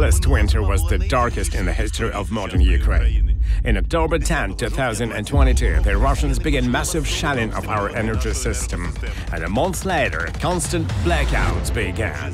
Last winter was the darkest in the history of modern Ukraine. In October 10, 2022, the Russians began massive shelling of our energy system, and a month later, constant blackouts began.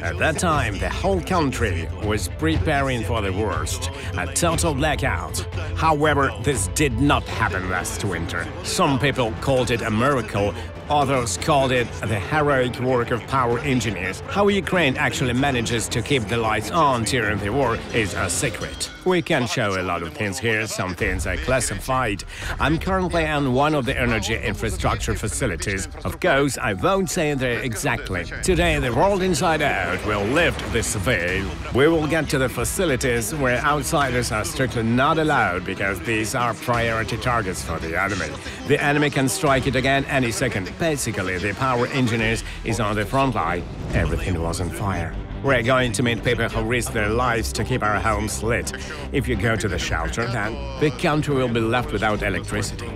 At that time, the whole country was preparing for the worst, a total blackout. However, this did not happen last winter. Some people called it a miracle, Others called it the heroic work of power engineers. How Ukraine actually manages to keep the lights on during the war is a secret. We can show a lot of things here, some things are classified. I'm currently on one of the energy infrastructure facilities. Of course, I won't say there exactly. Today, the world inside out will lift this veil. We will get to the facilities where outsiders are strictly not allowed because these are priority targets for the enemy. The enemy can strike it again any second. Basically, the power engineers is on the front line. Everything was on fire. We're going to meet people who risk their lives to keep our homes lit. If you go to the shelter, then the country will be left without electricity.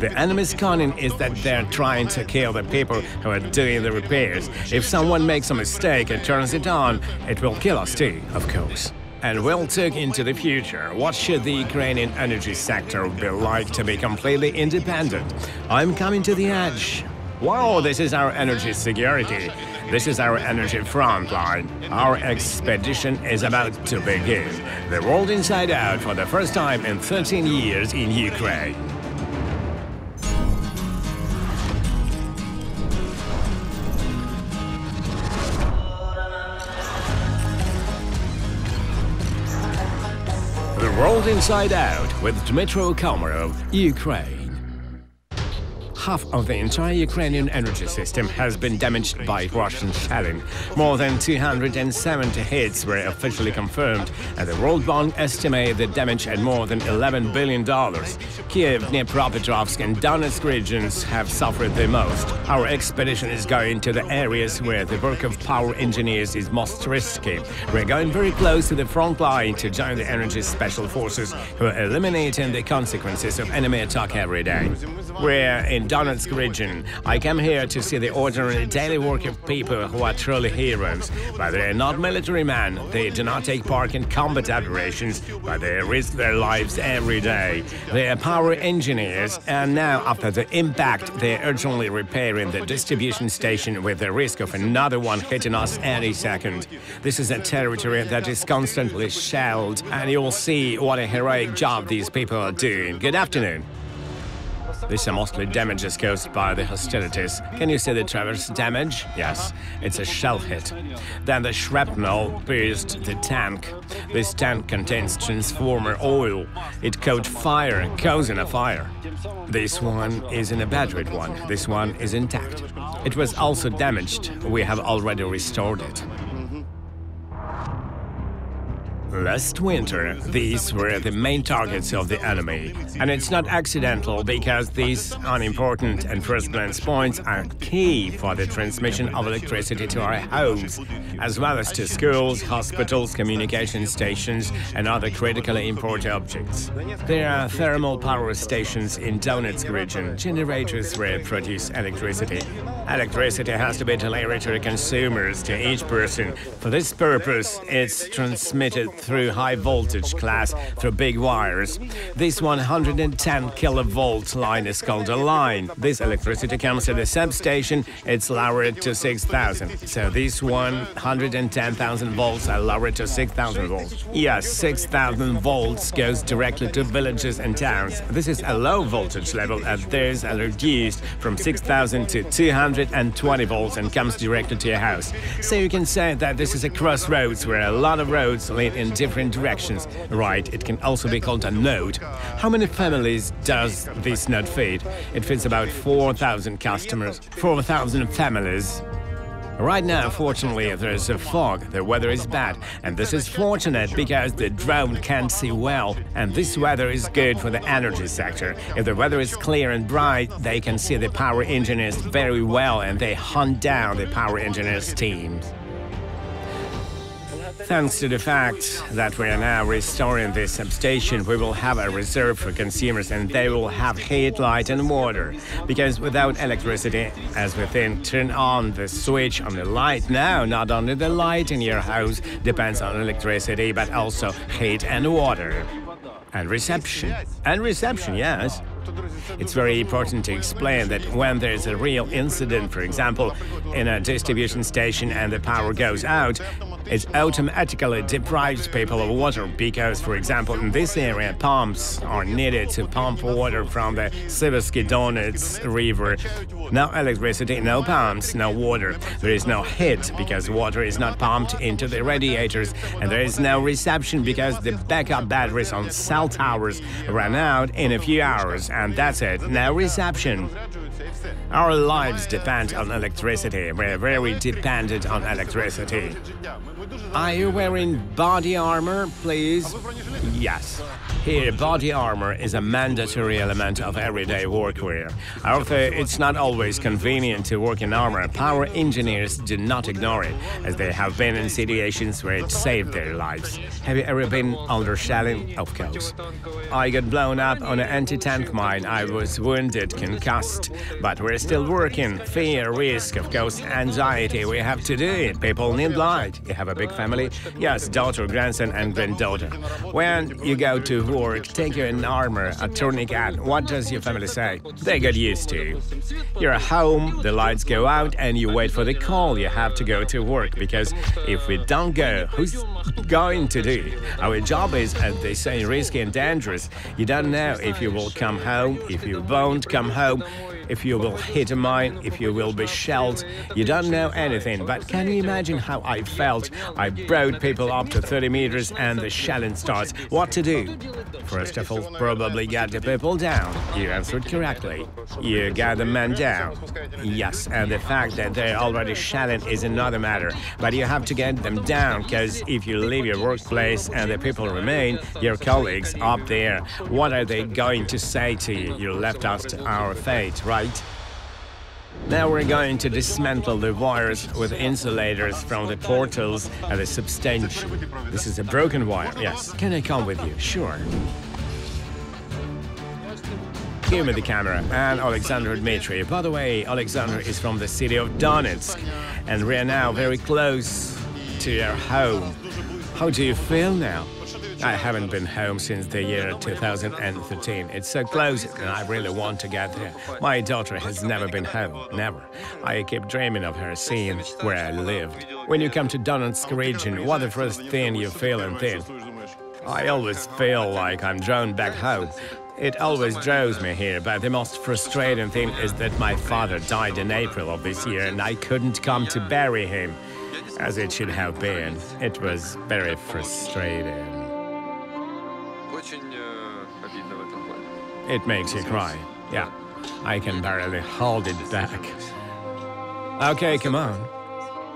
The enemy's cunning is that they're trying to kill the people who are doing the repairs. If someone makes a mistake and turns it on, it will kill us too, of course. And we'll take into the future. What should the Ukrainian energy sector be like to be completely independent? I'm coming to the edge. Wow, this is our energy security. This is our energy front line. Our expedition is about to begin. The world inside out for the first time in 13 years in Ukraine. The World Inside Out with Dmytro Komarov, Ukraine half of the entire Ukrainian energy system has been damaged by Russian shelling. More than 270 hits were officially confirmed, and the World Bank estimated the damage at more than $11 billion. Kiev, Dnipropetrovsk, and Donetsk regions have suffered the most. Our expedition is going to the areas where the work of power engineers is most risky. We're going very close to the front line to join the energy special forces who are eliminating the consequences of enemy attack every day. We're in Donetsk region. I came here to see the ordinary daily work of people who are truly heroes. But they are not military men, they do not take part in combat operations, but they risk their lives every day. They are power engineers, and now, after the impact, they are urgently repairing the distribution station with the risk of another one hitting us any second. This is a territory that is constantly shelled, and you'll see what a heroic job these people are doing. Good afternoon. These are mostly damages caused by the hostilities. Can you see the traverse damage? Yes, it's a shell hit. Then the shrapnel pierced the tank. This tank contains transformer oil. It caught fire, causing a fire. This one is in a battered one. This one is intact. It was also damaged. We have already restored it. Last winter, these were the main targets of the enemy. And it's not accidental because these unimportant and first-glance points are key for the transmission of electricity to our homes, as well as to schools, hospitals, communication stations, and other critically important objects. There are thermal power stations in Donetsk region, generators where produce electricity. Electricity has to be delivered to the consumers, to each person. For this purpose, it's transmitted through high voltage class through big wires. This 110 kilovolt line is called a line. This electricity comes to the substation, it's lowered to 6000. So this 110,000 volts are lowered to 6000 volts. Yes, 6000 volts goes directly to villages and towns. This is a low voltage level and theirs are reduced from 6000 to 220 volts and comes directly to your house. So you can say that this is a crossroads where a lot of roads lead in different directions. Right, it can also be called a node. How many families does this node feed? It feeds about 4,000 customers. 4,000 families. Right now, fortunately, there's a fog, the weather is bad, and this is fortunate because the drone can't see well, and this weather is good for the energy sector. If the weather is clear and bright, they can see the power engineers very well and they hunt down the power engineers' teams. Thanks to the fact that we are now restoring this substation, we will have a reserve for consumers and they will have heat, light and water. Because without electricity, as we think, turn on the switch on the light now, not only the light in your house depends on electricity, but also heat and water. And reception. And reception, yes. It's very important to explain that when there's a real incident, for example, in a distribution station and the power goes out, it automatically deprives people of water because, for example, in this area, pumps are needed to pump water from the Siversky Donets River. No electricity, no pumps, no water. There is no heat because water is not pumped into the radiators, and there is no reception because the backup batteries on cell towers run out in a few hours, and that's it. No reception. Our lives depend on electricity. We're very dependent on electricity. Are you wearing body armor, please? Yes. Here, body armor is a mandatory element of everyday workwear. Although it's not always convenient to work in armor, power engineers do not ignore it, as they have been in situations where it saved their lives. Have you ever been under shelling? Of course. I got blown up on an anti-tank mine. I was wounded, concussed, but we're still working. Fear, risk, of course, anxiety. We have to do it. People need light. You have a big family? Yes, daughter, grandson, and granddaughter. When you go to work, take you in armor, a tourniquet. What does your family say? They get used to. You're home, the lights go out, and you wait for the call. You have to go to work because if we don't go, who's going to do? Our job is, as they say, risky and dangerous. You don't know if you will come home, if you won't come home if you will hit a mine, if you will be shelled. You don't know anything, but can you imagine how I felt? I brought people up to 30 meters and the shelling starts. What to do? First of all, probably get the people down. You answered correctly. You get the men down. Yes, and the fact that they're already shelling is another matter. But you have to get them down, because if you leave your workplace and the people remain, your colleagues up there, what are they going to say to you? You left us to our fate, right? Now we're going to dismantle the wires with insulators from the portals and the substantial. This is a broken wire, yes. Can I come with you? Sure. Give me the camera. And Alexander Dmitry. By the way, Alexander is from the city of Donetsk, and we're now very close to your home. How do you feel now? I haven't been home since the year 2013. It's so close and I really want to get there. My daughter has never been home, never. I keep dreaming of her seeing where I lived. When you come to Donetsk region, what the first thing you feel and think? I always feel like I'm drawn back home. It always draws me here, but the most frustrating thing is that my father died in April of this year and I couldn't come to bury him, as it should have been. It was very frustrating. It makes you cry. Yeah, I can barely hold it back. Okay, come on.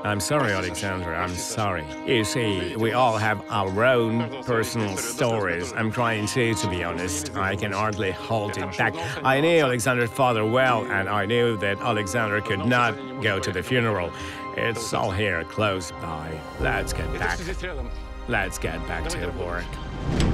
I'm sorry, Alexander, I'm sorry. You see, we all have our own personal stories. I'm crying too, to be honest. I can hardly hold it back. I knew Alexander's father well, and I knew that Alexander could not go to the funeral. It's all here, close by. Let's get back. Let's get back to work.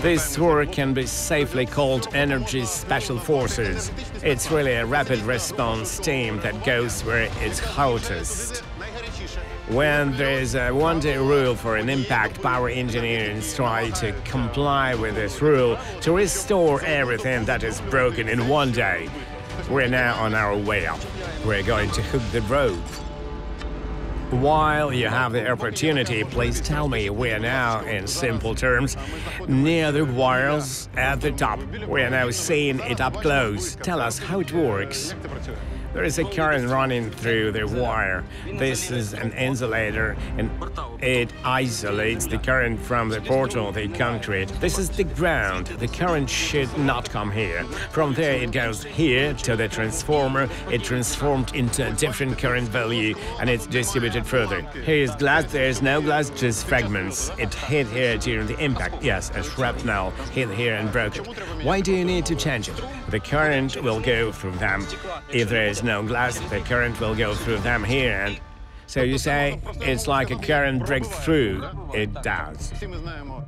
This work can be safely called Energy Special Forces. It's really a rapid response team that goes where it's hottest. When there's a one-day rule for an impact, power engineers try to comply with this rule to restore everything that is broken in one day. We're now on our way up. We're going to hook the rope. While you have the opportunity, please tell me we're now, in simple terms, near the wires at the top. We're now seeing it up close. Tell us how it works. There is a current running through the wire. This is an insulator and it isolates the current from the portal, the concrete. This is the ground. The current should not come here. From there it goes here to the transformer. It transformed into a different current value and it's distributed further. Here is glass. There is no glass, just fragments. It hit here during the impact. Yes, a shrapnel hit here and broke it. Why do you need to change it? the current will go through them. If there is no glass, the current will go through them here. And so you say it's like a current breaks through. It does.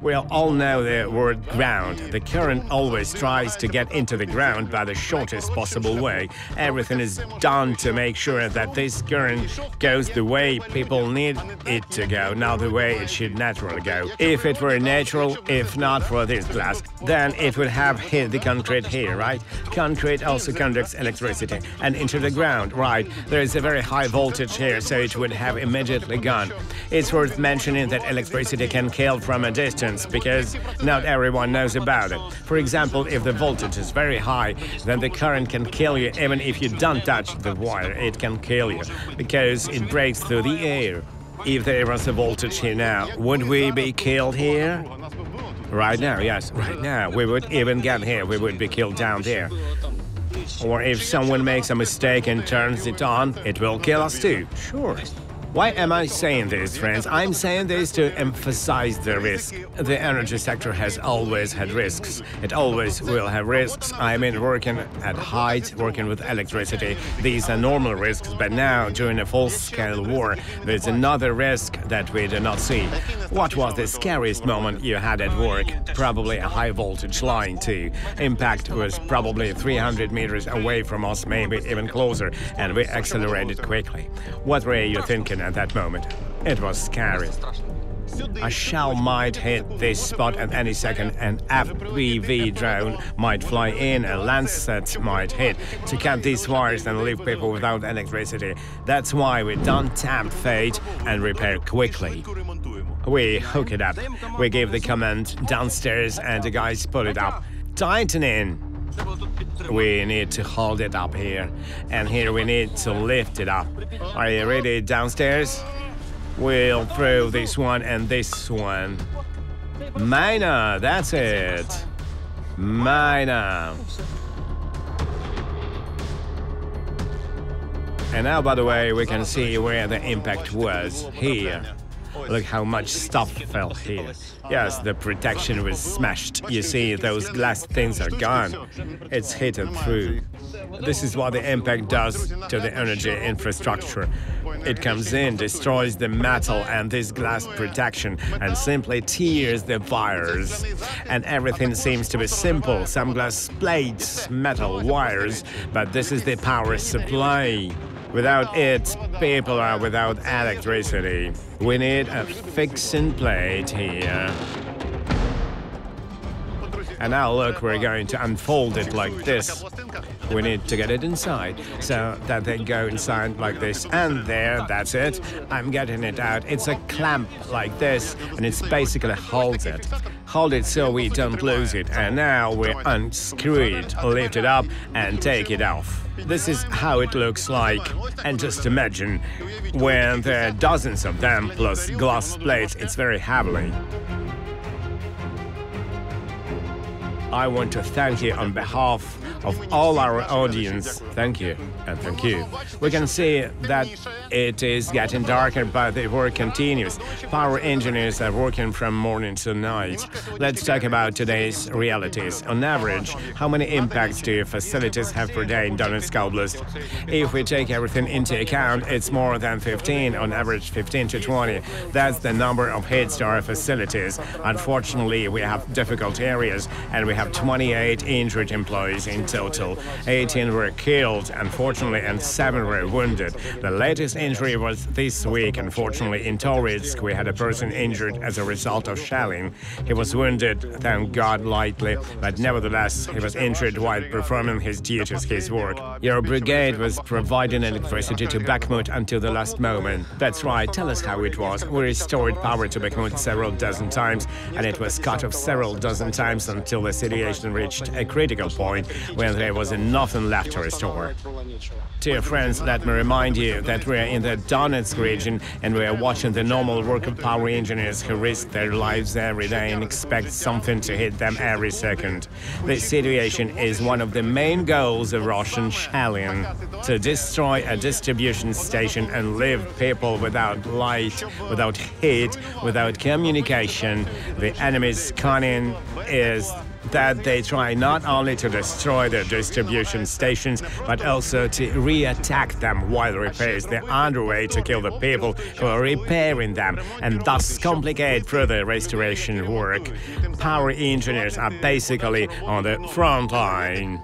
We all know the word ground. The current always tries to get into the ground by the shortest possible way. Everything is done to make sure that this current goes the way people need it to go, not the way it should naturally go. If it were natural, if not for this glass, then it would have hit the concrete here, right? Concrete also conducts electricity and into the ground, right? There is a very high voltage here, so it would have immediately gone. It's worth mentioning that electricity can kill from a distance because not everyone knows about it. For example, if the voltage is very high, then the current can kill you even if you don't touch the wire, it can kill you because it breaks through the air. If there was a voltage here now, would we be killed here? Right now, yes, right now. We would even get here, we would be killed down there. Or if someone makes a mistake and turns it on, it will kill us too. Sure. Why am I saying this, friends? I'm saying this to emphasize the risk. The energy sector has always had risks. It always will have risks. I mean, working at height, working with electricity, these are normal risks. But now, during a full-scale war, there's another risk that we do not see. What was the scariest moment you had at work? Probably a high-voltage line, too. Impact was probably 300 meters away from us, maybe even closer, and we accelerated quickly. What were you thinking? At that moment. It was scary. A shell might hit this spot at any second, an FPV drone might fly in, a Lancet might hit to cut these wires and leave people without electricity. That's why we don't tempt fate and repair quickly. We hook it up. We give the command downstairs and the guys pull it up. Tighten in. We need to hold it up here, and here we need to lift it up. Are you ready downstairs? We'll throw this one and this one. Mina, that's it. Mina. And now, by the way, we can see where the impact was, here. Look how much stuff fell here. Yes, the protection was smashed. You see, those glass things are gone. It's hidden through. This is what the impact does to the energy infrastructure. It comes in, destroys the metal and this glass protection, and simply tears the wires. And everything seems to be simple some glass plates, metal wires, but this is the power supply. Without it, people are without electricity. We need a fixing plate here. And now look, we're going to unfold it like this. We need to get it inside, so that they go inside like this. And there, that's it. I'm getting it out. It's a clamp like this, and it's basically holds it. Hold it so we don't lose it. And now we unscrew it, lift it up, and take it off. This is how it looks like. And just imagine, when there are dozens of them, plus glass plates, it's very heavily. I want to thank you on behalf of all our audience. Thank you, and thank you. We can see that it is getting darker, but the work continues. Power engineers are working from morning to night. Let's talk about today's realities. On average, how many impacts do your facilities have per day in Donetsk Oblast? If we take everything into account, it's more than 15, on average 15 to 20. That's the number of hits to our facilities. Unfortunately, we have difficult areas, and we have 28 injured employees in total. 18 were killed, unfortunately, and 7 were wounded. The latest injury was this week, unfortunately, in Toretsk. We had a person injured as a result of shelling. He was wounded, thank God, lightly, but nevertheless, he was injured while performing his duties, his work. Your brigade was providing electricity to Bakhmut until the last moment. That's right, tell us how it was. We restored power to Bakhmut several dozen times, and it was cut off several dozen times until the situation reached a critical point when there was nothing left to restore. Dear friends, let me remind you that we are in the Donetsk region and we are watching the normal work of power engineers who risk their lives every day and expect something to hit them every second. This situation is one of the main goals of Russian shelling to destroy a distribution station and leave people without light, without heat, without communication. The enemy's cunning is that they try not only to destroy their distribution stations, but also to re-attack them while repairs are underway to kill the people who are repairing them and thus complicate further restoration work. Power engineers are basically on the front line.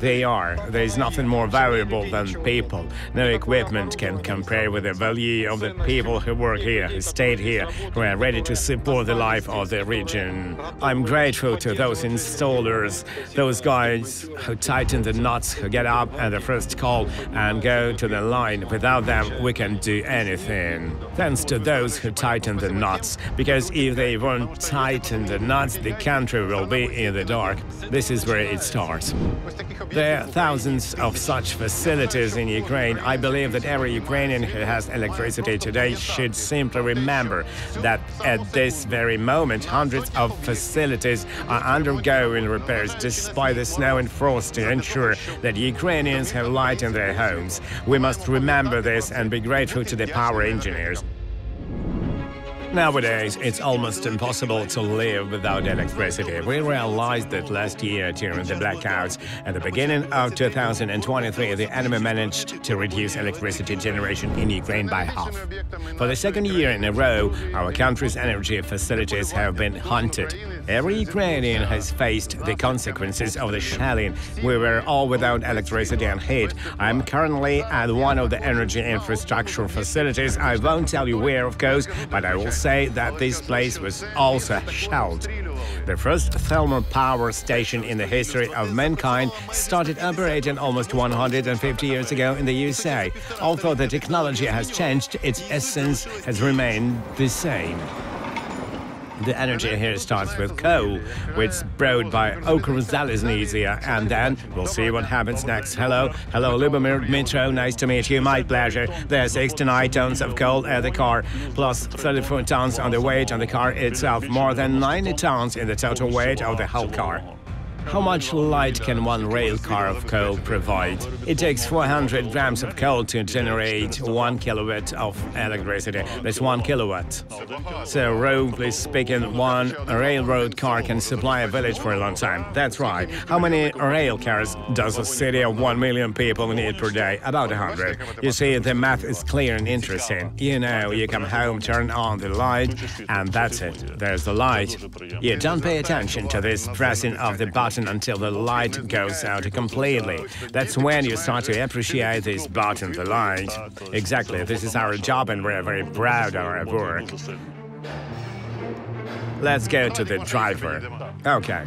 They are. There is nothing more valuable than people. No equipment can compare with the value of the people who work here, who stayed here, who are ready to support the life of the region. I'm grateful to those installers, those guys who tighten the knots, who get up at the first call and go to the line. Without them, we can't do anything. Thanks to those who tighten the knots, because if they won't tighten the knots, the country will be in the dark. This is where it starts. There are thousands of such facilities in Ukraine. I believe that every Ukrainian who has electricity today should simply remember that at this very moment, hundreds of facilities are undergoing repairs despite the snow and frost to ensure that Ukrainians have light in their homes. We must remember this and be grateful to the power engineers. Nowadays, it's almost impossible to live without electricity. We realized that last year during the blackouts. At the beginning of 2023, the enemy managed to reduce electricity generation in Ukraine by half. For the second year in a row, our country's energy facilities have been hunted. Every Ukrainian has faced the consequences of the shelling. We were all without electricity and heat. I'm currently at one of the energy infrastructure facilities. I won't tell you where, of course, but I will say that this place was also shelled. The first thermal power station in the history of mankind started operating almost 150 years ago in the USA. Although the technology has changed, its essence has remained the same. The energy here starts with coal, which is brought by Ukrzaliznytsia, and then we'll see what happens next. Hello, hello, Lubomir Dmitro, nice to meet you, my pleasure. There are 69 tons of coal at the car, plus 34 tons on the weight on the car itself, more than 90 tons in the total weight of the whole car. How much light can one rail car of coal provide? It takes 400 grams of coal to generate 1 kilowatt of electricity. That's 1 kilowatt. So, roughly speaking, one railroad car can supply a village for a long time. That's right. How many rail cars does a city of 1 million people need per day? About 100. You see, the math is clear and interesting. You know, you come home, turn on the light, and that's it. There's the light. You don't pay attention to this pressing of the button button until the light goes out completely. That's when you start to appreciate this button, the light. Exactly, this is our job and we're very proud of our work. Let's go to the driver. Okay.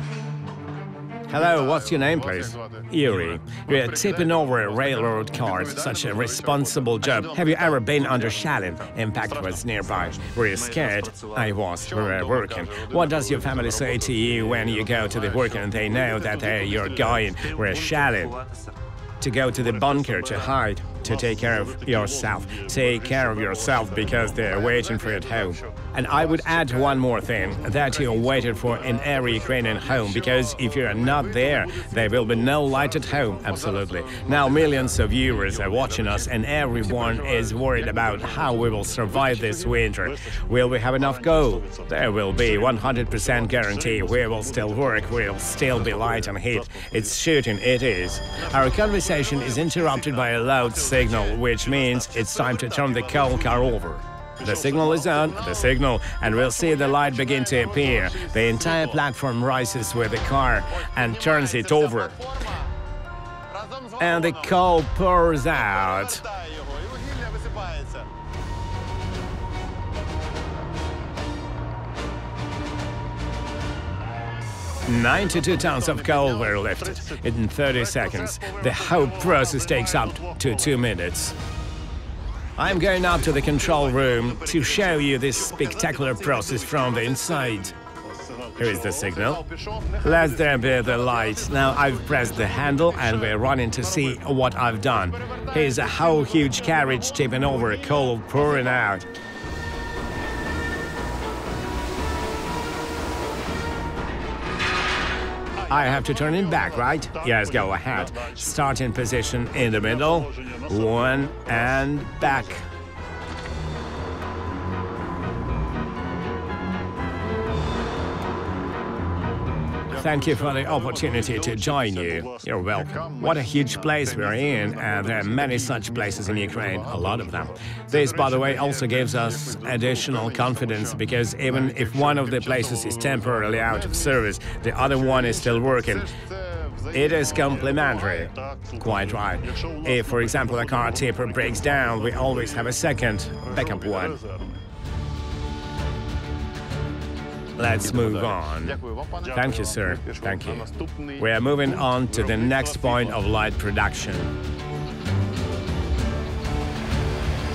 Hello, what's your name, please? Yuri. We are tipping over railroad cars, such a responsible job. Have you ever been under shelling? Impact was nearby. Were you scared? I was. We were working. What does your family say to you when you go to the work and they know that uh, you're going? We're shelling. To go to the bunker to hide, to take care of yourself. Take care of yourself because they're waiting for you at home. And I would add one more thing that you're waited for in every Ukrainian home, because if you're not there, there will be no light at home. Absolutely. Now, millions of viewers are watching us, and everyone is worried about how we will survive this winter. Will we have enough coal? There will be 100% guarantee. We will still work. We'll still be light and heat. It's shooting. It is. Our conversation is interrupted by a loud signal, which means it's time to turn the coal car over. The signal is on, the signal, and we'll see the light begin to appear. The entire platform rises with the car and turns it over. And the coal pours out. Ninety-two tons of coal were lifted in 30 seconds. The whole process takes up to two minutes. I'm going up to the control room to show you this spectacular process from the inside. Here is the signal. Let there be the light. Now I've pressed the handle and we're running to see what I've done. Here's a whole huge carriage tipping over, coal pouring out. I have to turn it back, right? Yes, go ahead. Start in position in the middle. One and back. Thank you for the opportunity to join you. You're welcome. What a huge place we're in, and there are many such places in Ukraine, a lot of them. This, by the way, also gives us additional confidence because even if one of the places is temporarily out of service, the other one is still working. It is complementary. Quite right. If, for example, a car tipper breaks down, we always have a second backup one. Let's move on. Thank you, sir. Thank you. We are moving on to the next point of light production.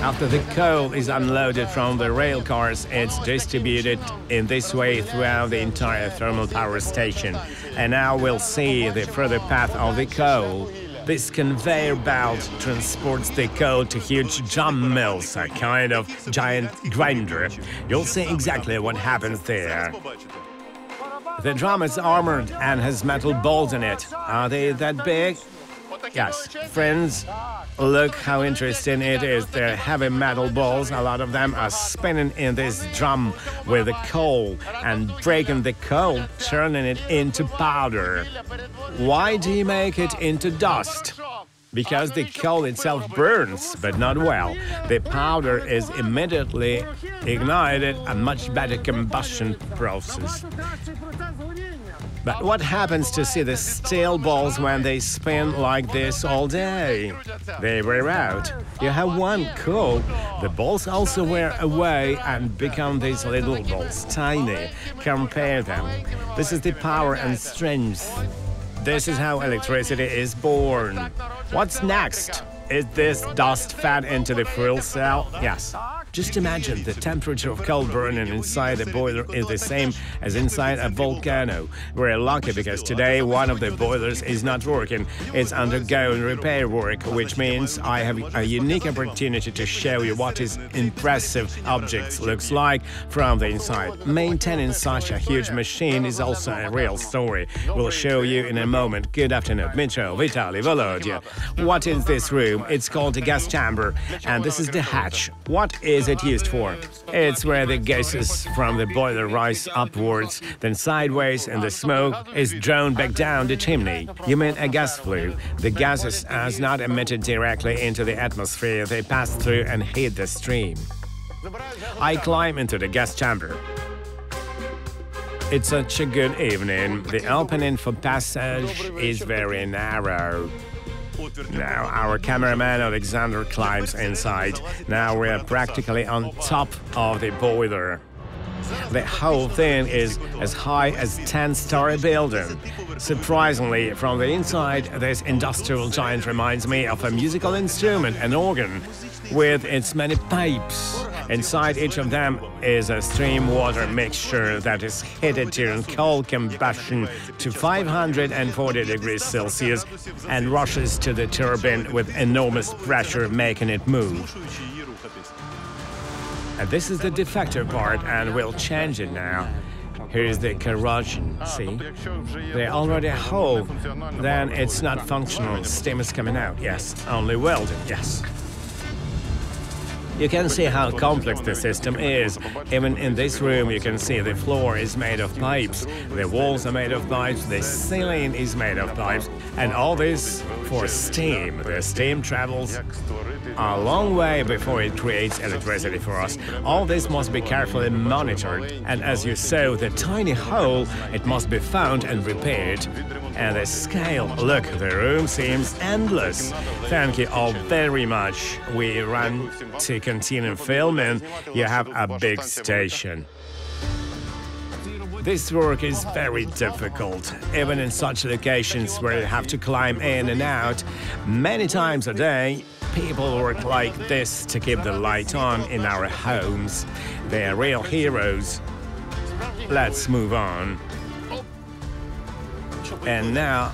After the coal is unloaded from the rail cars, it's distributed in this way throughout the entire thermal power station. And now we'll see the further path of the coal. This conveyor belt transports the coal to huge drum mills, a kind of giant grinder. You'll see exactly what happens there. The drum is armored and has metal balls in it. Are they that big? Yes, friends, look how interesting it is. They're heavy metal balls. A lot of them are spinning in this drum with the coal and breaking the coal, turning it into powder. Why do you make it into dust? Because the coal itself burns, but not well. The powder is immediately ignited, a much better combustion process. But what happens to see the steel balls when they spin like this all day? They wear out. You have one cool. The balls also wear away and become these little balls, tiny. Compare them. This is the power and strength. This is how electricity is born. What's next? Is this dust fed into the fuel cell? Yes. Just imagine the temperature of coal burning inside a boiler is the same as inside a volcano. We're lucky because today one of the boilers is not working. It's undergoing repair work, which means I have a unique opportunity to show you what this impressive object looks like from the inside. Maintaining such a huge machine is also a real story. We'll show you in a moment. Good afternoon, Dmitro, Vitali, Volodya. What is this room? It's called a gas chamber, and this is the hatch. What is is it used for? It's where the gases from the boiler rise upwards, then sideways, and the smoke is drawn back down the chimney. You mean a gas flue? The gases are not emitted directly into the atmosphere, they pass through and hit the stream. I climb into the gas chamber. It's such a good evening. The opening for passage is very narrow. Now our cameraman Alexander climbs inside. Now we are practically on top of the boiler. The whole thing is as high as 10-story building. Surprisingly, from the inside, this industrial giant reminds me of a musical instrument, an organ, with its many pipes. Inside each of them is a stream water mixture that is heated during coal combustion to 540 degrees Celsius and rushes to the turbine with enormous pressure making it move. And this is the defective part and we'll change it now. Here is the corrosion, see? They already hole, then it's not functional, steam is coming out, yes. Only welded, yes. You can see how complex the system is. Even in this room you can see the floor is made of pipes, the walls are made of pipes, the ceiling is made of pipes, and all this for steam. The steam travels a long way before it creates electricity for us. All this must be carefully monitored, and as you saw the tiny hole, it must be found and repaired. And the scale, look, the room seems endless. Thank you all very much. We run to continue filming. You have a big station. This work is very difficult, even in such locations where you have to climb in and out many times a day. People work like this to keep the light on in our homes. They are real heroes. Let's move on. And now,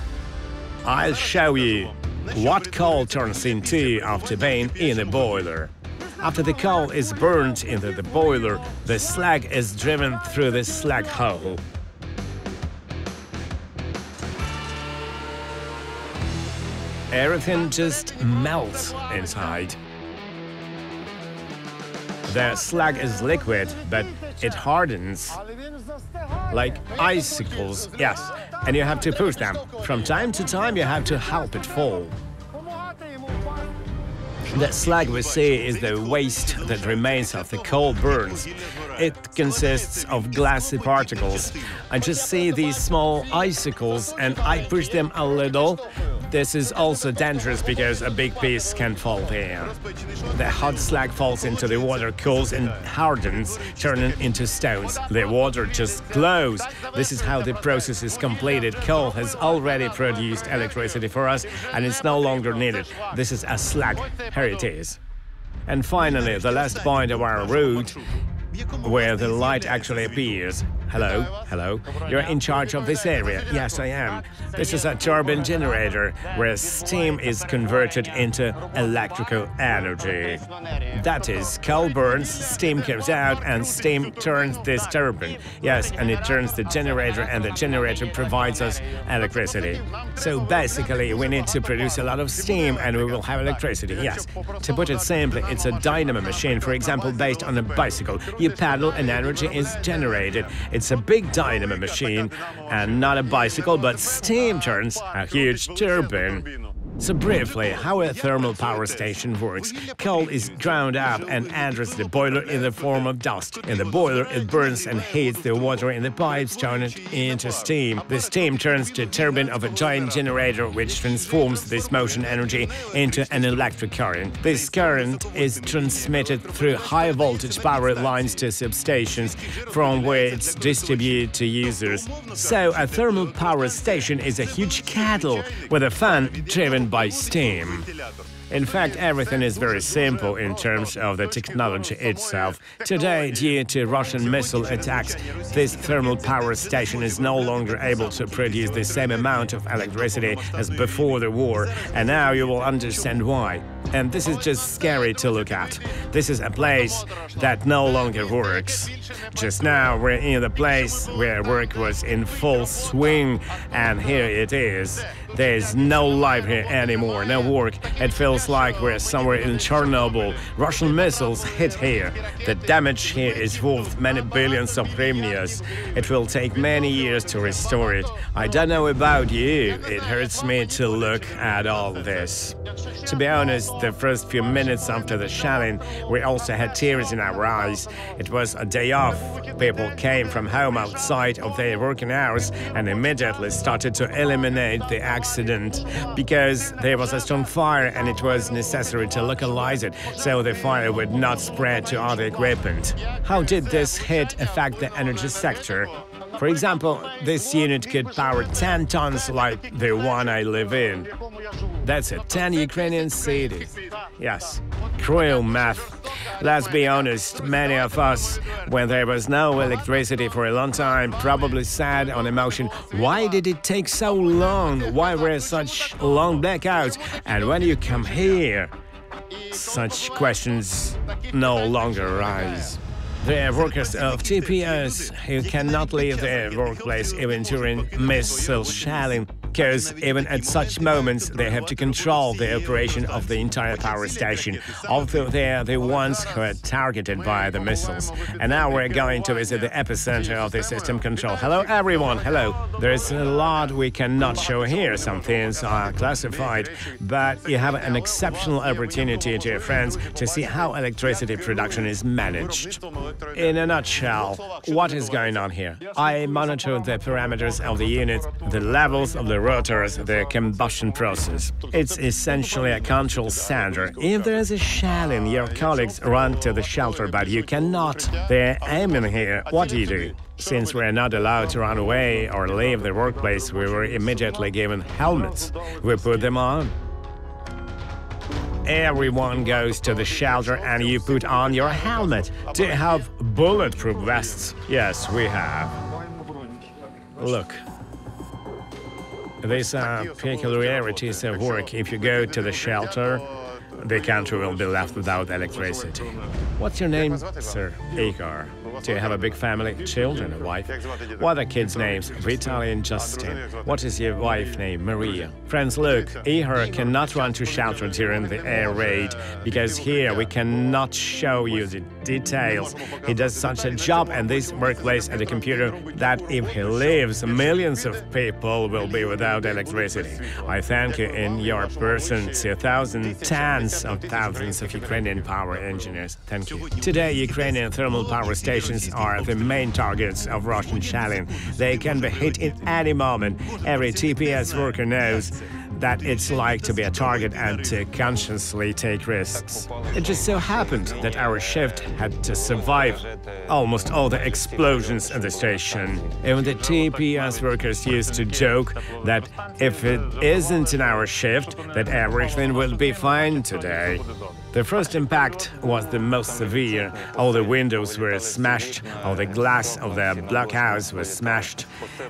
I'll show you what coal turns into after being in a boiler. After the coal is burned into the boiler, the slag is driven through the slag hole. Everything just melts inside. The slag is liquid, but it hardens like icicles, yes, and you have to push them. From time to time, you have to help it fall. The slag we see is the waste that remains of the coal burns. It consists of glassy particles. I just see these small icicles and I push them a little. This is also dangerous because a big piece can fall there. The hot slag falls into the water, cools and hardens, turning into stones. The water just glows. This is how the process is completed. Coal has already produced electricity for us and it's no longer needed. This is a slag. Here it is. And finally, the last point of our route where the light actually appears. Hello, hello. You're in charge of this area. Yes, I am. This is a turbine generator where steam is converted into electrical energy. That is, coal burns, steam comes out, and steam turns this turbine. Yes, and it turns the generator, and the generator provides us electricity. So basically, we need to produce a lot of steam, and we will have electricity. Yes. To put it simply, it's a dynamo machine, for example, based on a bicycle. You pedal, and energy is generated. It's a big dynamo machine and not a bicycle, but steam turns a huge turbine. So briefly, how a thermal power station works. Coal is ground up and enters the boiler in the form of dust. In the boiler, it burns and heats the water in the pipes, turning it into steam. The steam turns the turbine of a giant generator, which transforms this motion energy into an electric current. This current is transmitted through high voltage power lines to substations, from where it's distributed to users. So a thermal power station is a huge kettle with a fan driven by steam. In fact, everything is very simple in terms of the technology itself. Today, due to Russian missile attacks, this thermal power station is no longer able to produce the same amount of electricity as before the war, and now you will understand why. And this is just scary to look at. This is a place that no longer works. Just now, we're in the place where work was in full swing, and here it is. There's no life here anymore, no work. It feels like we're somewhere in Chernobyl. Russian missiles hit here. The damage here is worth many billions of hryvnias. It will take many years to restore it. I don't know about you, it hurts me to look at all this. To be honest, the first few minutes after the shelling, we also had tears in our eyes. It was a day off. People came from home outside of their working hours and immediately started to eliminate the accident because there was a strong fire and it was necessary to localize it so the fire would not spread to other equipment. How did this hit affect the energy sector? For example, this unit could power 10 tons like the one I live in. That's a 10 Ukrainian city. Yes, cruel math. Let's be honest, many of us, when there was no electricity for a long time, probably said on emotion, why did it take so long? Why were such long blackouts? And when you come here, such questions no longer arise. The workers of TPS who cannot leave their workplace even during missile shelling because even at such moments they have to control the operation of the entire power station, although they are the ones who are targeted by the missiles. And now we're going to visit the epicenter of the system control. Hello everyone, hello. There's a lot we cannot show here, some things are classified, but you have an exceptional opportunity, dear friends, to see how electricity production is managed. In a nutshell, what is going on here? I monitor the parameters of the unit, the levels of the rotors, the combustion process. It's essentially a control center. If there is a shell in, your colleagues run to the shelter, but you cannot. They're aiming here. What do you do? Since we're not allowed to run away or leave the workplace, we were immediately given helmets. We put them on. Everyone goes to the shelter and you put on your helmet. Do you have bulletproof vests? Yes, we have. Look. These are peculiarities of work. If you go to the shelter, the country will be left without electricity. What's your name, sir? Igor. Do you have a big family? Children, a wife? What are the kids' names? Vitaly and Justin. What is your wife name? Maria. Friends, look, Ihor cannot run to shelter during the air raid because here we cannot show you the details. He does such a job in this workplace at the computer that if he leaves, millions of people will be without electricity. I thank you in your person to thousands, tens of thousands of Ukrainian power engineers. Thank you. Today, Ukrainian thermal power stations are the main targets of Russian shelling. They can be hit in any moment. Every TPS worker knows that it's like to be a target and to consciously take risks. It just so happened that our shift had to survive almost all the explosions in the station. Even the TPS workers used to joke that if it isn't in our shift, that everything will be fine today. The first impact was the most severe. All the windows were smashed, all the glass of the blockhouse was smashed.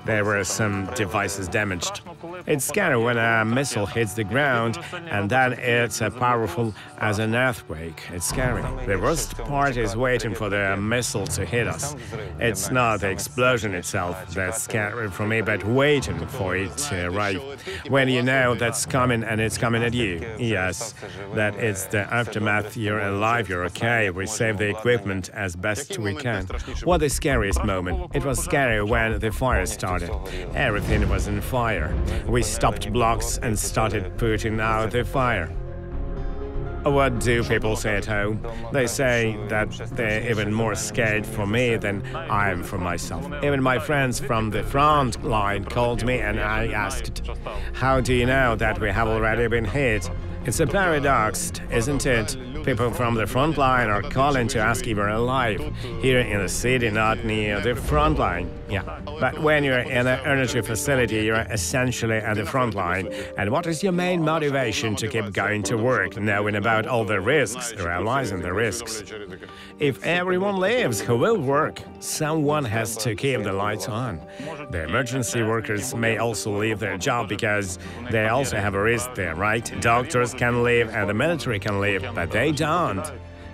There were some devices damaged. It's scary when a missile hits the ground and then it's as powerful as an earthquake. It's scary. The worst part is waiting for the missile to hit us. It's not the explosion itself that's scary for me, but waiting for it to arrive. When you know that's coming and it's coming at you. Yes, that it's the aftermath. You're alive, you're okay. We save the equipment as best we can. What the scariest moment? It was scary when the fire started. Everything was in fire. We stopped blocks and started putting out the fire. What do people say at home? They say that they're even more scared for me than I am for myself. Even my friends from the front line called me and I asked, How do you know that we have already been hit? It's a paradox, isn't it? People from the front line are calling to ask if you're alive. Here in the city, not near the front line. Yeah. But when you're in an energy facility, you're essentially at the front line. And what is your main motivation to keep going to work, knowing about all the risks, realizing the risks? If everyone leaves, who will work? Someone has to keep the lights on. The emergency workers may also leave their job because they also have a risk there, right? Doctors can live and the military can live, but they don't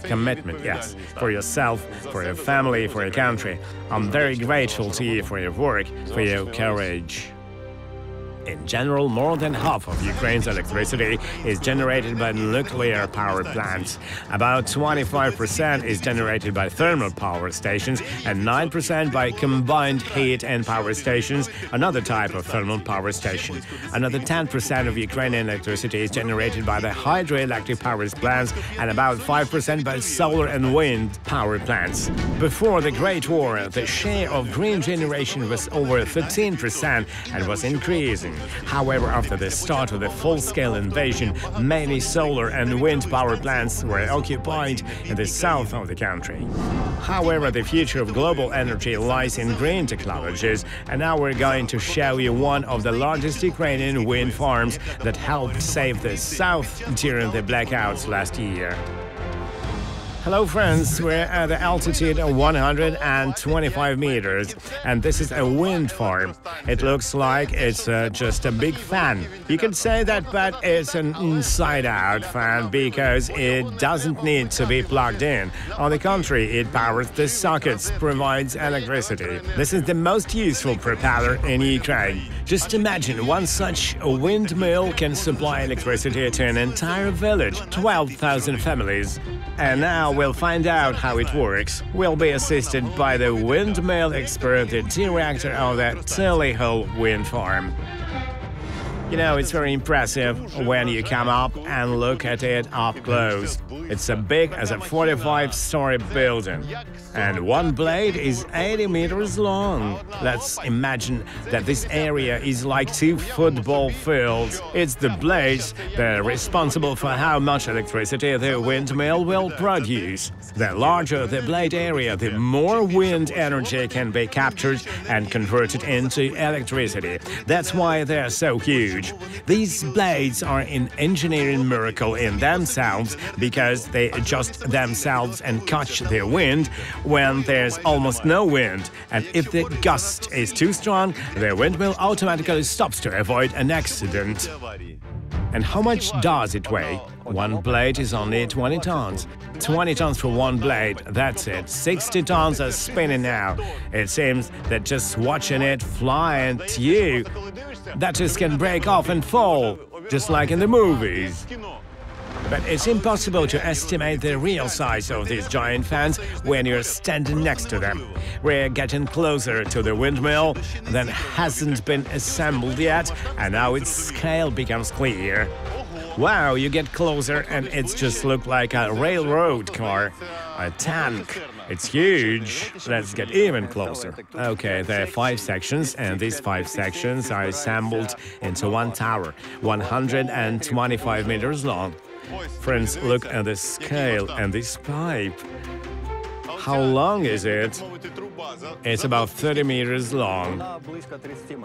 commitment, yes, for yourself, for your family, for your country. I'm very grateful to you for your work, for your courage. In general, more than half of Ukraine's electricity is generated by nuclear power plants. About 25% is generated by thermal power stations and 9% by combined heat and power stations, another type of thermal power station. Another 10% of Ukrainian electricity is generated by the hydroelectric power plants and about 5% by solar and wind power plants. Before the Great War, the share of green generation was over 13% and was increasing. However, after the start of the full-scale invasion, many solar and wind power plants were occupied in the south of the country. However, the future of global energy lies in green technologies, and now we're going to show you one of the largest Ukrainian wind farms that helped save the south during the blackouts last year. Hello friends, we're at the altitude of 125 meters and this is a wind farm. It looks like it's uh, just a big fan. You could say that but it's an inside-out fan because it doesn't need to be plugged in. On the contrary, it powers the sockets, provides electricity. This is the most useful propeller in Ukraine. Just imagine one such windmill can supply electricity to an entire village, 12,000 families. And now we'll find out how it works. We'll be assisted by the windmill expert, the director of the Tylyhul wind farm. You know, it's very impressive when you come up and look at it up close. It's as big as a 45-story building, and one blade is 80 meters long. Let's imagine that this area is like two football fields. It's the blades that are responsible for how much electricity the windmill will produce. The larger the blade area, the more wind energy can be captured and converted into electricity. That's why they're so huge. These blades are an engineering miracle in themselves because they adjust themselves and catch the wind when there's almost no wind. And if the gust is too strong, the windmill automatically stops to avoid an accident. And how much does it weigh? One blade is only 20 tons. 20 tons for one blade, that's it. 60 tons are spinning now. It seems that just watching it fly at you, that just can break off and fall, just like in the movies. But it's impossible to estimate the real size of these giant fans when you're standing next to them. We're getting closer to the windmill that hasn't been assembled yet, and now its scale becomes clear. Wow, you get closer and it's just looked like a railroad car. A tank. It's huge. Let's get even closer. Okay, there are five sections, and these five sections are assembled into one tower, 125 meters long. Friends, look at the scale and this pipe. How long is it? It's about 30 meters long.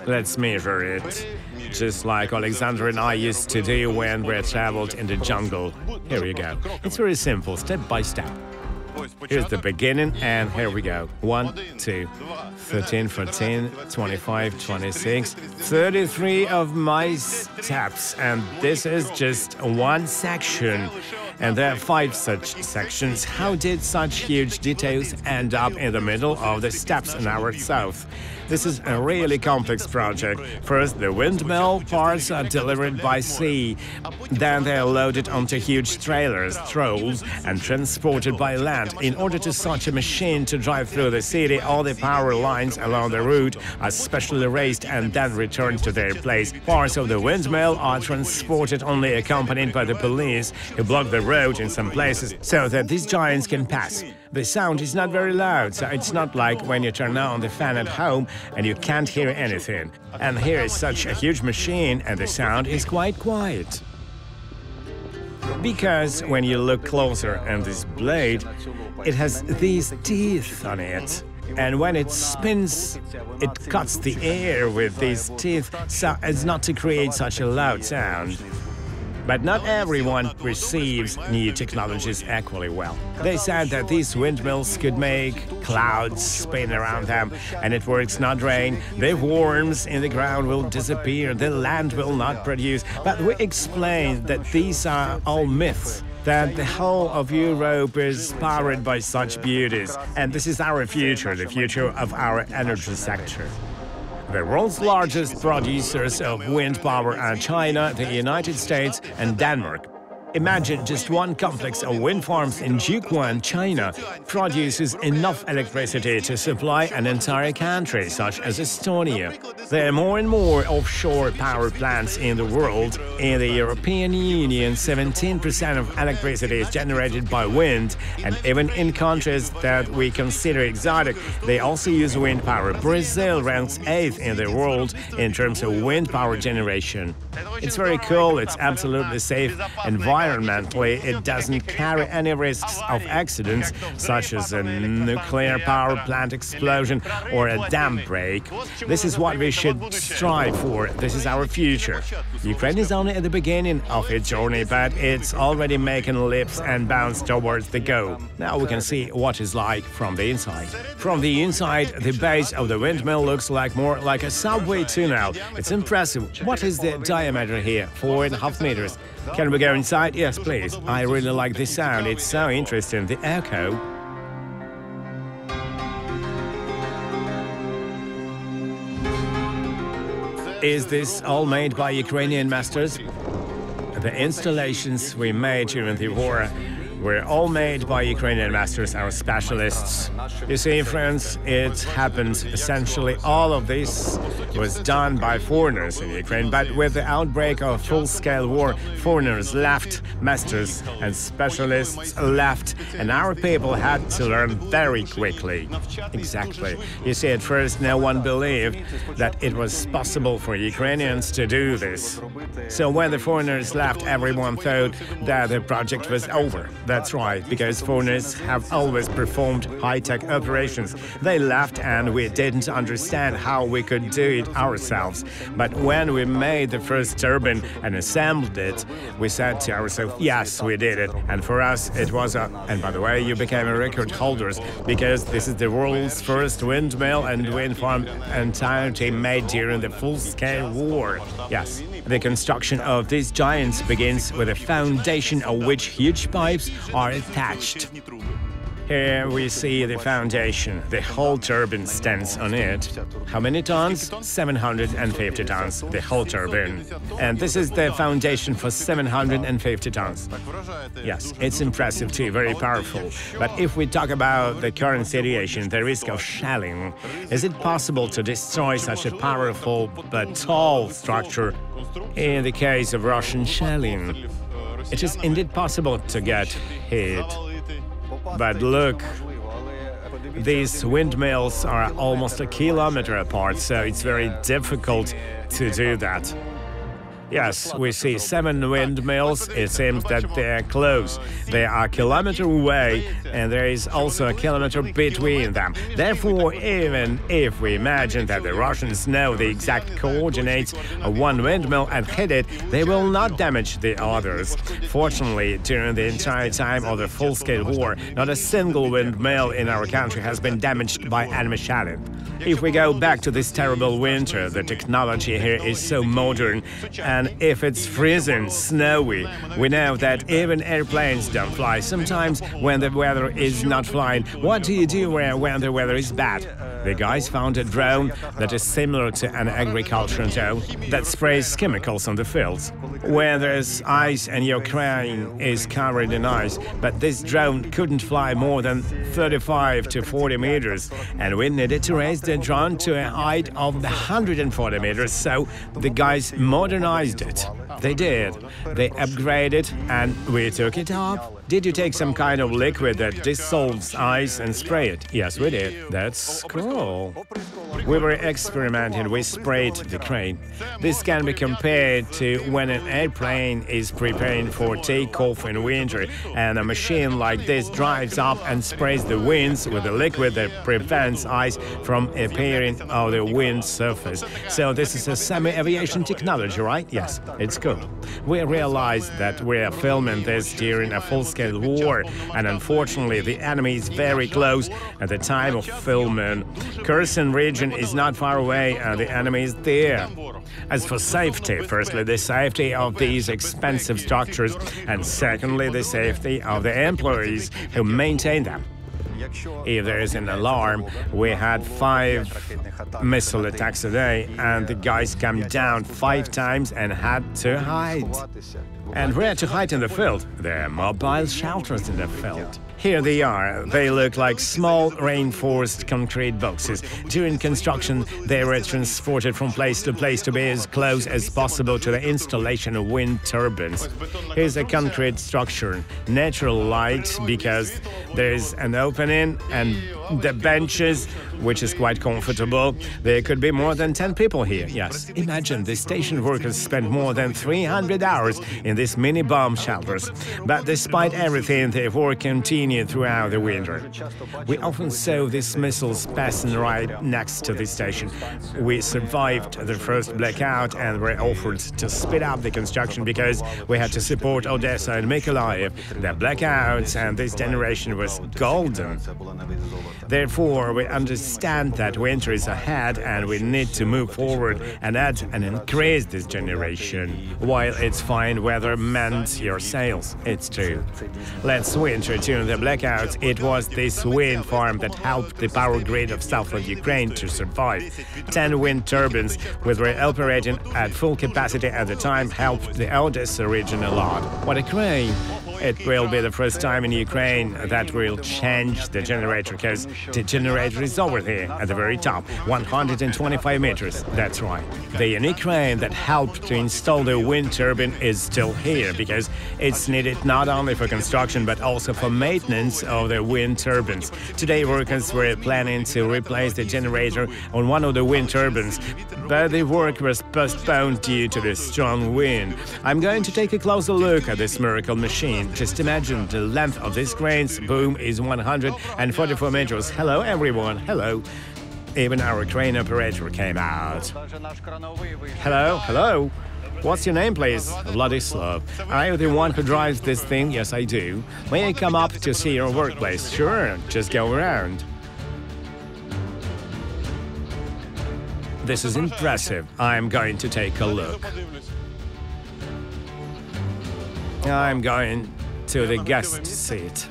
Let's measure it. Just like Alexander and I used to do when we traveled in the jungle. Here we go. It's very simple, step by step. Here's the beginning, and here we go. 1, 2, 13, 14, 25, 26, 33 of my steps, and this is just one section. And there are five such sections. How did such huge details end up in the middle of the steps in our south? This is a really complex project. First, the windmill parts are delivered by sea. Then they are loaded onto huge trailers, trolls, and transported by land. In order to such a machine to drive through the city, all the power lines along the route are specially raised and then returned to their place. Parts of the windmill are transported only accompanied by the police, who block the road in some places so that these giants can pass. The sound is not very loud, so it's not like when you turn on the fan at home and you can't hear anything. And here is such a huge machine and the sound is quite quiet. Because when you look closer at this blade, it has these teeth on it. And when it spins, it cuts the air with these teeth so as not to create such a loud sound. But not everyone receives new technologies equally well. They said that these windmills could make clouds spin around them, and it works not rain. The worms in the ground will disappear, the land will not produce. But we explained that these are all myths that the whole of Europe is powered by such beauties. And this is our future, the future of our energy sector. The world's largest producers of wind power are China, the United States, and Denmark. Imagine just one complex of wind farms in Jiuquan, China, produces enough electricity to supply an entire country, such as Estonia. There are more and more offshore power plants in the world. In the European Union, 17% of electricity is generated by wind, and even in countries that we consider exotic, they also use wind power. Brazil ranks 8th in the world in terms of wind power generation. It's very cool, it's absolutely safe, and environmentally, it doesn't carry any risks of accidents, such as a nuclear power plant explosion or a dam break. This is what we should strive for. This is our future. Ukraine is only at the beginning of its journey, but it's already making leaps and bounds towards the goal. Now we can see what it's like from the inside. From the inside, the base of the windmill looks like more like a subway tunnel. It's impressive. What is the diameter here? Four and a half meters. Can we go inside? Yes, please. I really like this sound. It's so interesting. The echo. Is this all made by Ukrainian masters? The installations we made during the war were all made by Ukrainian masters, our specialists. You see, friends, it happens essentially all of this was done by foreigners in Ukraine, but with the outbreak of full-scale war, foreigners left, masters and specialists left, and our people had to learn very quickly. Exactly. You see, at first no one believed that it was possible for Ukrainians to do this. So when the foreigners left, everyone thought that the project was over. That's right, because foreigners have always performed high-tech operations. They left and we didn't understand how we could do it ourselves. But when we made the first turbine and assembled it, we said to ourselves, yes, we did it. And for us, it was a... And by the way, you became a record holders because this is the world's first windmill and wind farm entirely made during the full-scale war. Yes, the construction of these giants begins with a foundation of which huge pipes are attached. Here we see the foundation. The whole turbine stands on it. How many tons? 750 tons, the whole turbine. And this is the foundation for 750 tons. Yes, it's impressive too, very powerful. But if we talk about the current situation, the risk of shelling, is it possible to destroy such a powerful but tall structure in the case of Russian shelling? It is indeed possible to get hit. But look, these windmills are almost a kilometer apart, so it's very difficult to do that. Yes, we see seven windmills. It seems that they're close. They are a kilometer away, and there is also a kilometer between them. Therefore, even if we imagine that the Russians know the exact coordinates of one windmill and hit it, they will not damage the others. Fortunately, during the entire time of the full-scale war, not a single windmill in our country has been damaged by enemy shelling. If we go back to this terrible winter, the technology here is so modern, and if it's freezing, snowy, we know that even airplanes don't fly. Sometimes when the weather is not flying, what do you do when the weather is bad? The guys found a drone that is similar to an agricultural drone that sprays chemicals on the fields. Where there's ice and crane is covered in ice, but this drone couldn't fly more than 35 to 40 meters, and we needed to raise the drone to a height of 140 meters, so the guys modernized it. They did. They upgraded, and we took it up. Did you take some kind of liquid that dissolves ice and spray it? Yes, we did. That's cool. We were experimenting, we sprayed the crane. This can be compared to when an airplane is preparing for takeoff in winter, and a machine like this drives up and sprays the winds with a liquid that prevents ice from appearing on the wind surface. So this is a semi-aviation technology, right? Yes, it's cool. We realized that we are filming this during a full-scale war, and unfortunately the enemy is very close at the time of filming. Kherson region is not far away and the enemy is there. As for safety, firstly, the safety of these expensive structures, and secondly, the safety of the employees who maintain them. If there is an alarm, we had five missile attacks a day, and the guys came down five times and had to hide. And where to hide in the field? There are mobile shelters in the field. Here they are. They look like small reinforced concrete boxes. During construction, they were transported from place to place to be as close as possible to the installation of wind turbines. Here's a concrete structure, natural light because there's an opening and the benches, which is quite comfortable. There could be more than 10 people here, yes. Imagine the station workers spent more than 300 hours in these mini bomb shelters. But despite everything, their work continued throughout the winter. We often saw these missiles passing right next to the station. We survived the first blackout and were offered to speed up the construction because we had to support Odessa and Mykolaiv. The blackouts and this generation was golden. Therefore, we understand that winter is ahead and we need to move forward and add and increase this generation. While it's fine weather meant your sales, it's true. Let's winter during the blackouts. It was this wind farm that helped the power grid of southern Ukraine to survive. Ten wind turbines, which were operating at full capacity at the time, helped the Odessa region a lot. What a crane! It will be the first time in Ukraine that will change the generator because the generator is over here at the very top, 125 meters. That's right. The unique crane that helped to install the wind turbine is still here because it's needed not only for construction but also for maintenance of the wind turbines. Today, workers were planning to replace the generator on one of the wind turbines, but the work was postponed due to the strong wind. I'm going to take a closer look at this miracle machine. Just imagine the length of this crane's boom is 144 meters. Hello, everyone. Hello. Even our crane operator came out. Hello, hello. What's your name, please? Vladislav. Are you the one who drives this thing? Yes, I do. May I come up to see your workplace? Sure, just go around. This is impressive. I'm going to take a look. I'm going to the guest seat.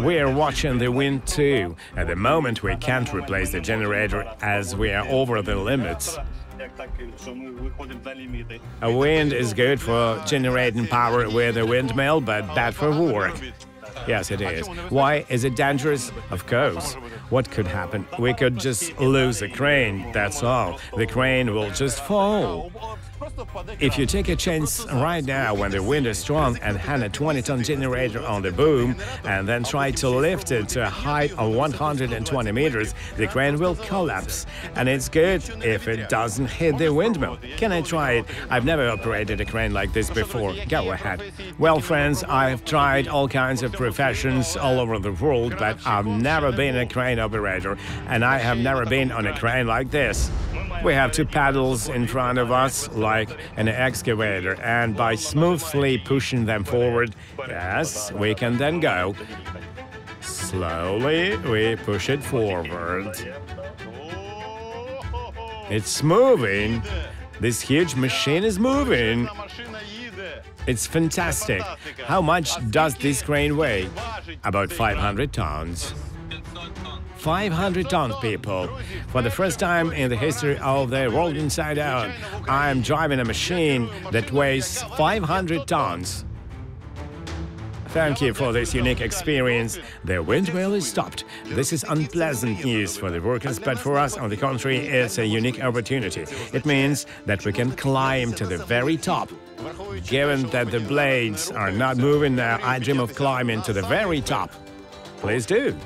We are watching the wind too. At the moment, we can't replace the generator as we are over the limits. A wind is good for generating power with a windmill, but bad for work. Yes, it is. Why is it dangerous? Of course. What could happen? We could just lose a crane, that's all. The crane will just fall. If you take a chance right now when the wind is strong and hang a 20-ton generator on the boom and then try to lift it to a height of 120 meters, the crane will collapse. And it's good if it doesn't hit the windmill. Can I try it? I've never operated a crane like this before. Go ahead. Well, friends, I've tried all kinds of professions all over the world, but I've never been a crane operator, and I have never been on a crane like this. We have two paddles in front of us, like an excavator, and by smoothly pushing them forward, yes, we can then go. Slowly, we push it forward. It's moving. This huge machine is moving. It's fantastic. How much does this crane weigh? About 500 tons. 500 tons, people. For the first time in the history of the world inside out, I'm driving a machine that weighs 500 tons. Thank you for this unique experience. The windmill is stopped. This is unpleasant news for the workers, but for us, on the contrary, it's a unique opportunity. It means that we can climb to the very top. Given that the blades are not moving now, I dream of climbing to the very top. Please do.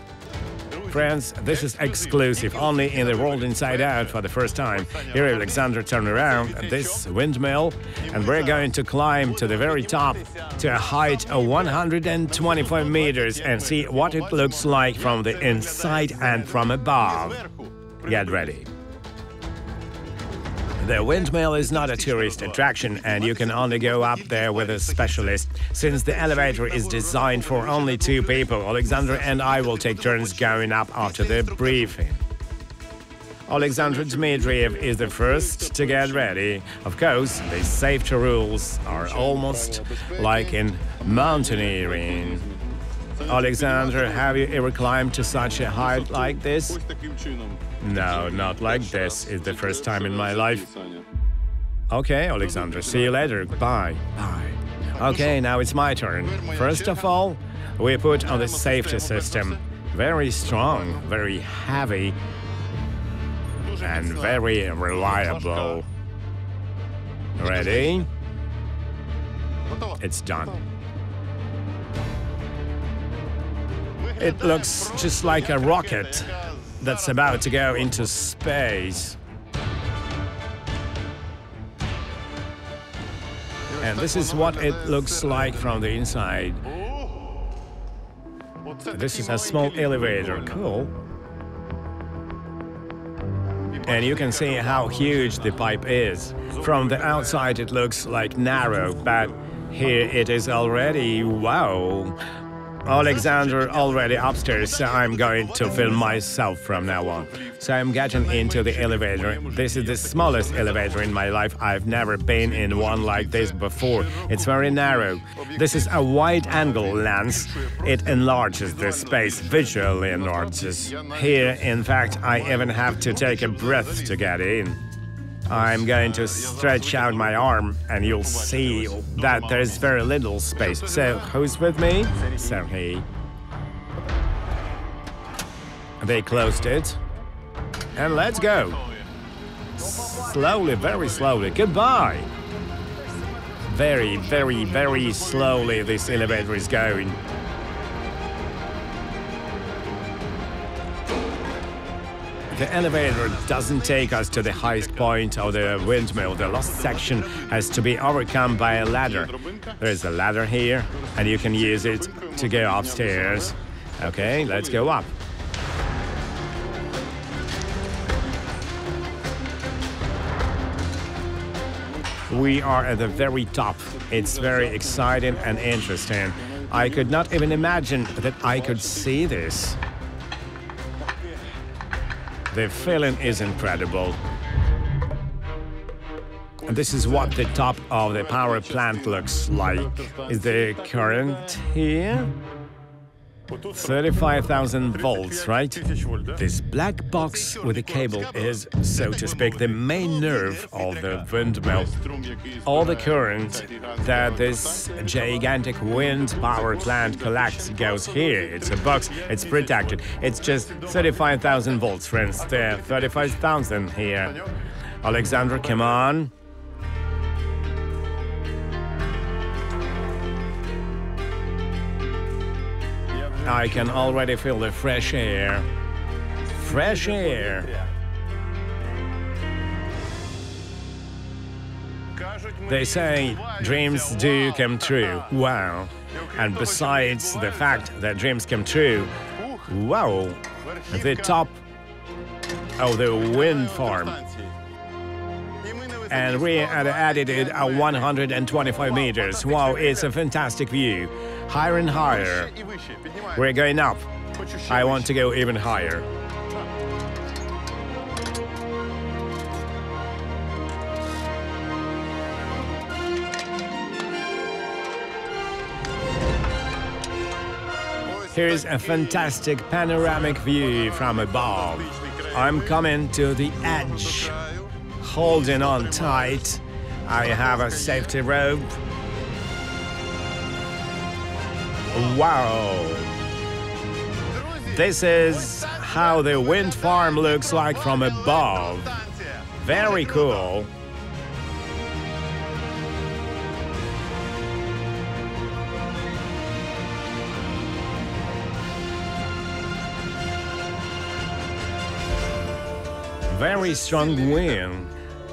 Friends, this is exclusive, only in the world inside out for the first time. Here Alexander turn around this windmill, and we're going to climb to the very top to a height of 125 meters and see what it looks like from the inside and from above. Get ready. The windmill is not a tourist attraction, and you can only go up there with a specialist. Since the elevator is designed for only two people, Alexander and I will take turns going up after the briefing. Alexander Dmytriev is the first to get ready. Of course, the safety rules are almost like in mountaineering. Alexander, have you ever climbed to such a height like this? No, not like this. It's the first time in my life. Okay, Alexander, see you later. Bye. Bye. Okay, now it's my turn. First of all, we put on the safety system. Very strong, very heavy, and very reliable. Ready? It's done. It looks just like a rocket that's about to go into space. And this is what it looks like from the inside. This is a small elevator, cool. And you can see how huge the pipe is. From the outside it looks like narrow, but here it is already, wow, Alexander already upstairs, so I'm going to film myself from now on. So I'm getting into the elevator. This is the smallest elevator in my life. I've never been in one like this before. It's very narrow. This is a wide-angle lens. It enlarges the space, visually enlarges. Here, in fact, I even have to take a breath to get in. I'm going to stretch out my arm and you'll see that there's very little space. So, who's with me? Sergei. They closed it. And let's go. Slowly, very slowly. Goodbye. Very, very, very slowly this elevator is going. The elevator doesn't take us to the highest point of the windmill. The last section has to be overcome by a ladder. There is a ladder here, and you can use it to go upstairs. Okay, let's go up. We are at the very top. It's very exciting and interesting. I could not even imagine that I could see this. The feeling is incredible. And this is what the top of the power plant looks like. Is the current here? 35,000 volts, right? This black box with a cable is, so to speak, the main nerve of the windmill. All the current that this gigantic wind power plant collects goes here. It's a box, it's protected. It's just 35,000 volts, friends. There, 35,000 here. Alexander, come on. I can already feel the fresh air. Fresh air. They say dreams do come true. Wow. And besides the fact that dreams come true, wow, the top of the wind farm. And we added it at 125 meters. Wow, it's a fantastic view. Higher and higher. We're going up. I want to go even higher. Here's a fantastic panoramic view from above. I'm coming to the edge, holding on tight. I have a safety rope. Wow! This is how the wind farm looks like from above. Very cool. Very strong wind.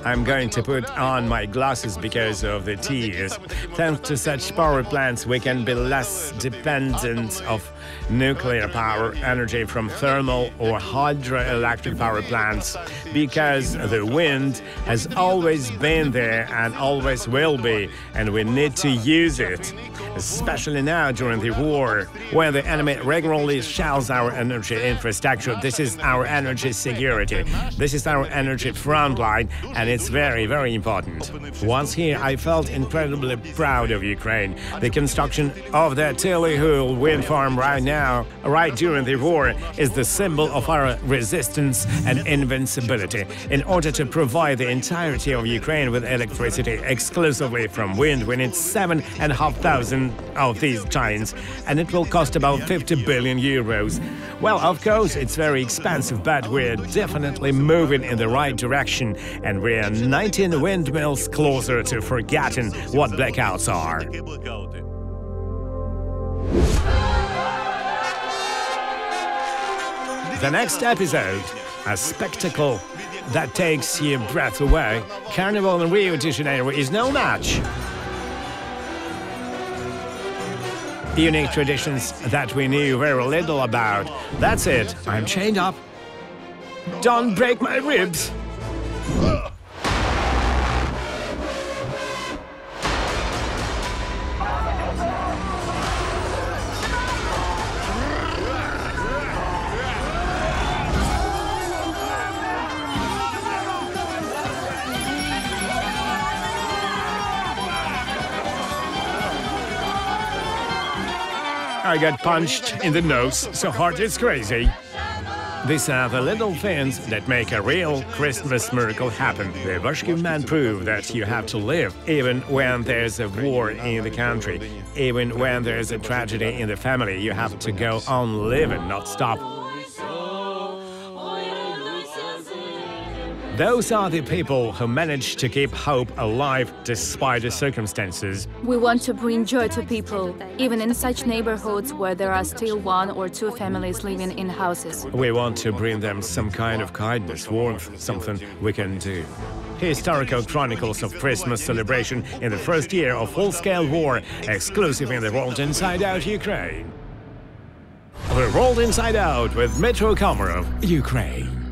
I'm going to put on my glasses because of the tears. Thanks to such power plants, we can be less dependent of nuclear power energy from thermal or hydroelectric power plants because the wind has always been there and always will be, and we need to use it, especially now during the war, when the enemy regularly shells our energy infrastructure. This is our energy security. This is our energy front line, and it's very, very important. Once here, I felt incredibly proud of Ukraine. The construction of the Tylyhul wind farm right now, right during the war, is the symbol of our resistance and invincibility. In order to provide the entirety of Ukraine with electricity exclusively from wind, we need seven and a half thousand of these giants, and it will cost about 50 billion euros. Well, of course, it's very expensive, but we're definitely moving in the right direction, and we're 19 windmills closer to forgetting what blackouts are. The next episode, a spectacle that takes your breath away. Carnival in Rio de Janeiro is no match. Unique traditions that we knew very little about. That's it. I'm chained up. Don't break my ribs. I got punched in the nose so hard it's crazy. These are the little things that make a real Christmas miracle happen. The Vashkin man proved that you have to live even when there's a war in the country. Even when there's a tragedy in the family, you have to go on living, not stop. Those are the people who manage to keep hope alive despite the circumstances. We want to bring joy to people, even in such neighborhoods where there are still one or two families living in houses. We want to bring them some kind of kindness, warmth, something we can do. Historical chronicles of Christmas celebration in the first year of full-scale war, exclusive in the World Inside Out Ukraine. The World Inside Out with Dmytro Komarov, Ukraine.